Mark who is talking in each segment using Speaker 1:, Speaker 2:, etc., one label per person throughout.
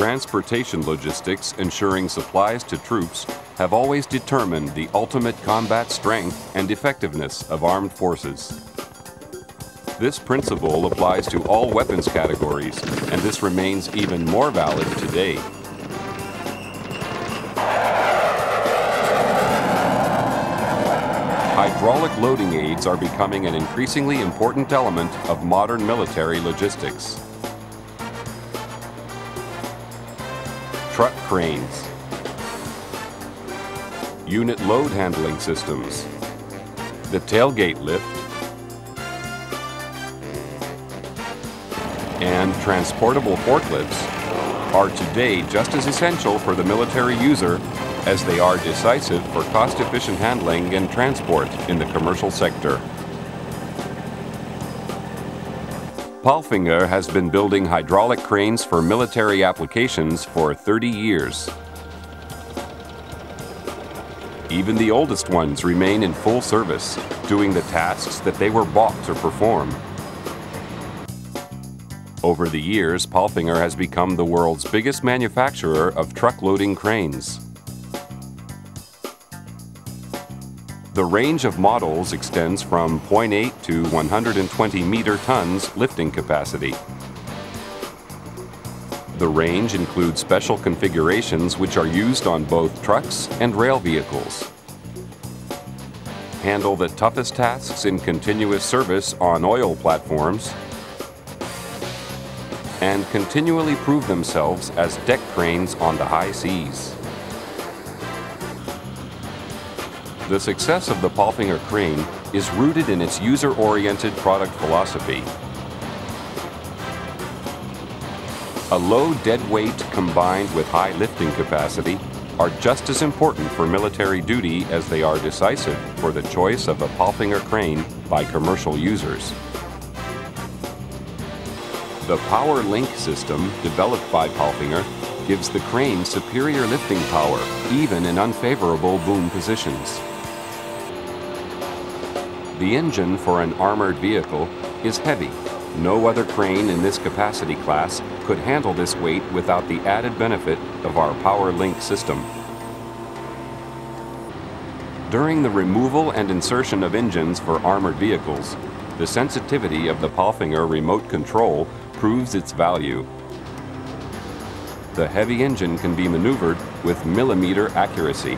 Speaker 1: transportation logistics ensuring supplies to troops have always determined the ultimate combat strength and effectiveness of armed forces. This principle applies to all weapons categories, and this remains even more valid today. Hydraulic loading aids are becoming an increasingly important element of modern military logistics. Truck cranes, unit load handling systems, the tailgate lift, and transportable forklifts are today just as essential for the military user as they are decisive for cost-efficient handling and transport in the commercial sector. Palfinger has been building hydraulic cranes for military applications for 30 years. Even the oldest ones remain in full service, doing the tasks that they were bought to perform. Over the years, Palfinger has become the world's biggest manufacturer of truck loading cranes. The range of models extends from 0.8 to 120 meter tons lifting capacity. The range includes special configurations which are used on both trucks and rail vehicles. Handle the toughest tasks in continuous service on oil platforms and continually prove themselves as deck cranes on the high seas. The success of the Palfinger crane is rooted in its user-oriented product philosophy. A low dead weight combined with high lifting capacity are just as important for military duty as they are decisive for the choice of a Palfinger crane by commercial users. The Power Link system developed by Palfinger gives the crane superior lifting power even in unfavorable boom positions. The engine for an armored vehicle is heavy. No other crane in this capacity class could handle this weight without the added benefit of our Power Link system. During the removal and insertion of engines for armored vehicles, the sensitivity of the Palfinger remote control proves its value. The heavy engine can be maneuvered with millimeter accuracy.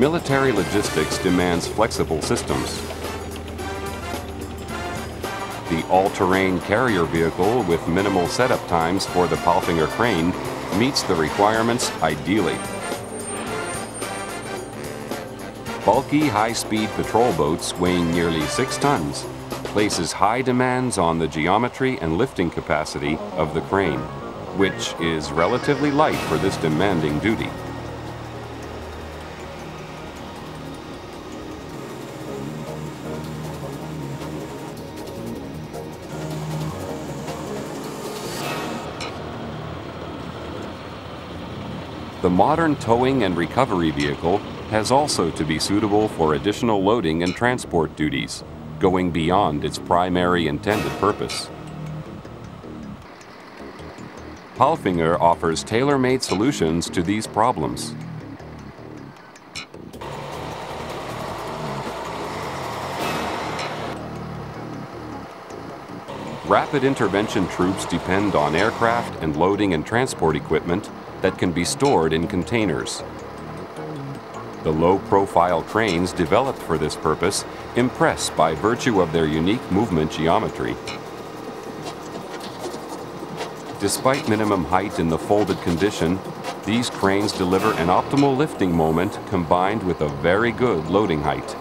Speaker 1: Military logistics demands flexible systems. The all-terrain carrier vehicle with minimal setup times for the Palfinger crane meets the requirements ideally. Bulky, high-speed patrol boats weighing nearly six tons places high demands on the geometry and lifting capacity of the crane, which is relatively light for this demanding duty. The modern towing and recovery vehicle has also to be suitable for additional loading and transport duties, going beyond its primary intended purpose. Palfinger offers tailor-made solutions to these problems. Rapid intervention troops depend on aircraft and loading and transport equipment that can be stored in containers. The low-profile cranes developed for this purpose impress by virtue of their unique movement geometry. Despite minimum height in the folded condition, these cranes deliver an optimal lifting moment combined with a very good loading height.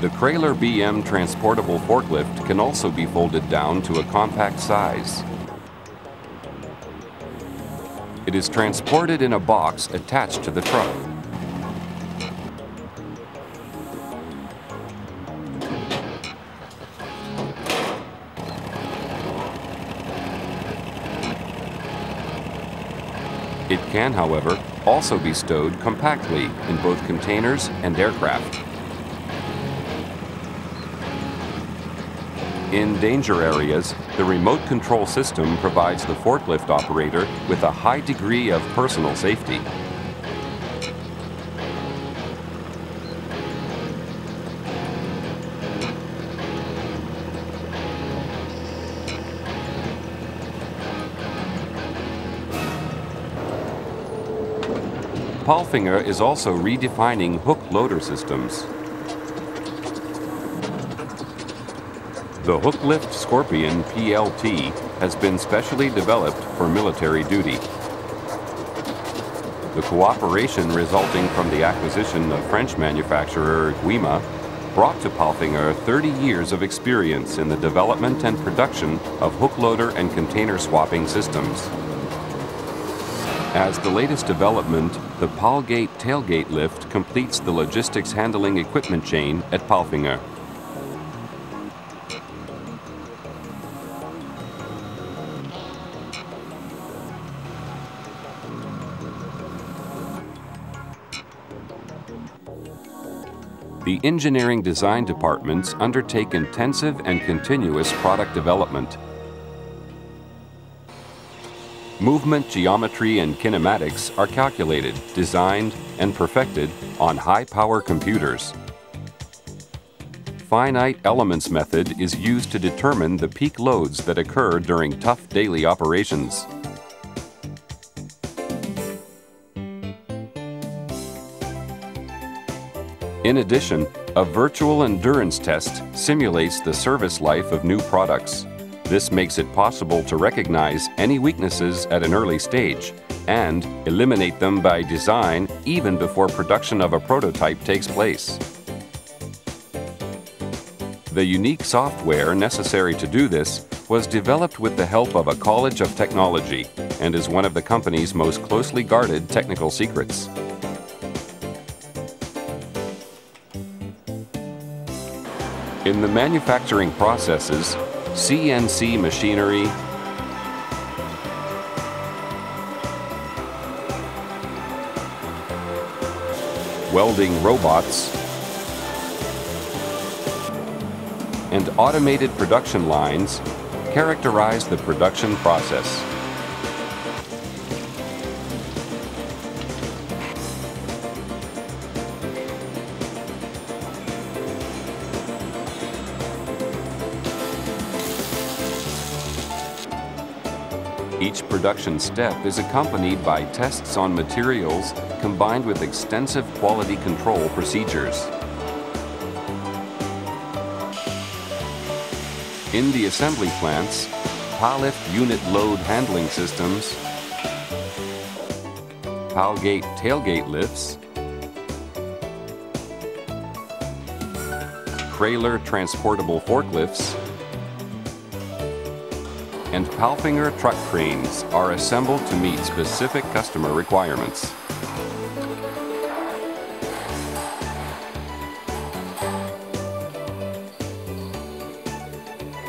Speaker 1: The Crayler BM transportable forklift can also be folded down to a compact size. It is transported in a box attached to the truck. It can, however, also be stowed compactly in both containers and aircraft. In danger areas, the remote control system provides the forklift operator with a high degree of personal safety. Palfinger is also redefining hook loader systems. The Hooklift Scorpion PLT has been specially developed for military duty. The cooperation resulting from the acquisition of French manufacturer Guima brought to Palfinger 30 years of experience in the development and production of hook loader and container swapping systems. As the latest development, the Palgate tailgate lift completes the logistics handling equipment chain at Palfinger. The engineering design departments undertake intensive and continuous product development Movement geometry and kinematics are calculated, designed, and perfected on high-power computers. Finite elements method is used to determine the peak loads that occur during tough daily operations. In addition, a virtual endurance test simulates the service life of new products. This makes it possible to recognize any weaknesses at an early stage and eliminate them by design even before production of a prototype takes place. The unique software necessary to do this was developed with the help of a College of Technology and is one of the company's most closely guarded technical secrets. In the manufacturing processes, CNC machinery, welding robots, and automated production lines characterize the production process. Each production step is accompanied by tests on materials combined with extensive quality control procedures. In the assembly plants, Pallift unit load handling systems, Palgate tailgate lifts, Crayler transportable forklifts, and Palfinger truck cranes are assembled to meet specific customer requirements.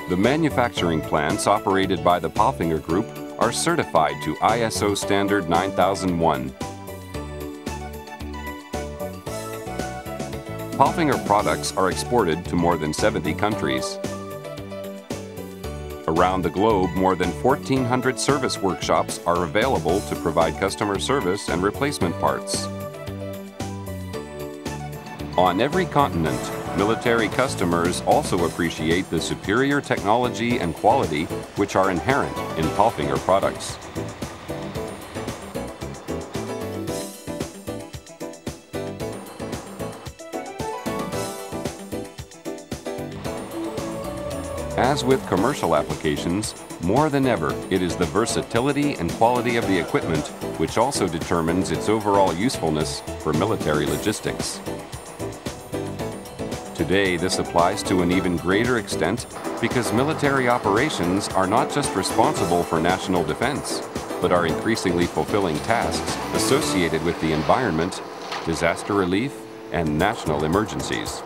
Speaker 1: The manufacturing plants operated by the Palfinger Group are certified to ISO Standard 9001. Palfinger products are exported to more than 70 countries. Around the globe, more than 1,400 service workshops are available to provide customer service and replacement parts. On every continent, military customers also appreciate the superior technology and quality which are inherent in Palfinger products. As with commercial applications, more than ever, it is the versatility and quality of the equipment which also determines its overall usefulness for military logistics. Today, this applies to an even greater extent because military operations are not just responsible for national defense, but are increasingly fulfilling tasks associated with the environment, disaster relief, and national emergencies.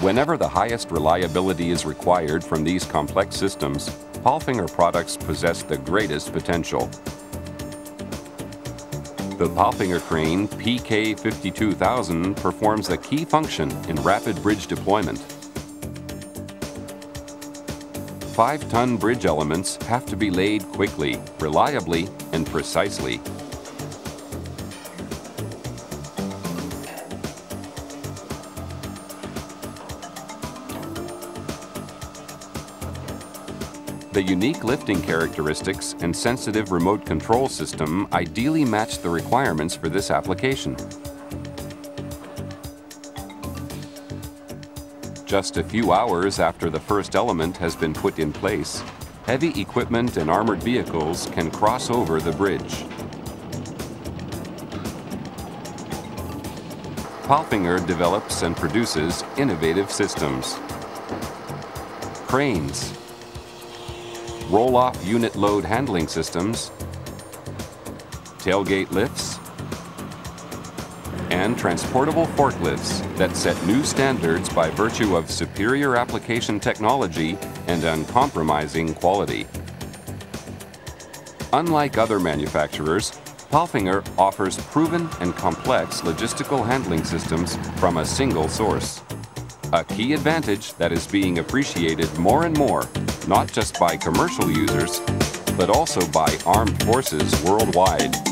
Speaker 1: Whenever the highest reliability is required from these complex systems, Palfinger products possess the greatest potential. The Palfinger crane PK52000 performs a key function in rapid bridge deployment. Five-ton bridge elements have to be laid quickly, reliably, and precisely. The unique lifting characteristics and sensitive remote control system ideally match the requirements for this application. Just a few hours after the first element has been put in place, heavy equipment and armored vehicles can cross over the bridge. Palfinger develops and produces innovative systems. Cranes, roll-off unit load handling systems, tailgate lifts, and transportable forklifts that set new standards by virtue of superior application technology and uncompromising quality. Unlike other manufacturers, Palfinger offers proven and complex logistical handling systems from a single source. A key advantage that is being appreciated more and more not just by commercial users, but also by armed forces worldwide.